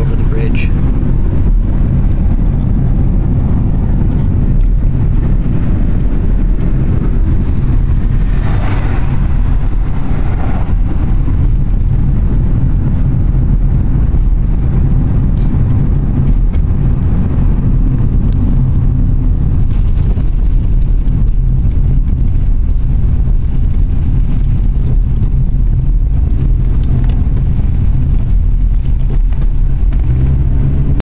over the bridge.